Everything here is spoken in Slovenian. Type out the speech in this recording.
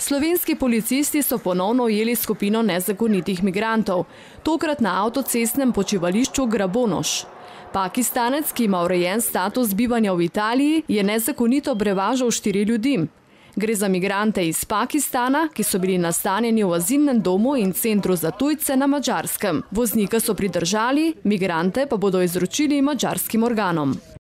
Slovenski policisti so ponovno ujeli skupino nezakonitih migrantov, tokrat na avtocestnem počivališču Grabonoš. Pakistanec, ki ima urejen status bivanja v Italiji, je nezakonito brevažal štiri ljudi. Gre za migrante iz Pakistana, ki so bili nastanjeni v azilnem domu in centru za tujce na Mačarskem. Voznika so pridržali, migrante pa bodo izročili mačarskim organom.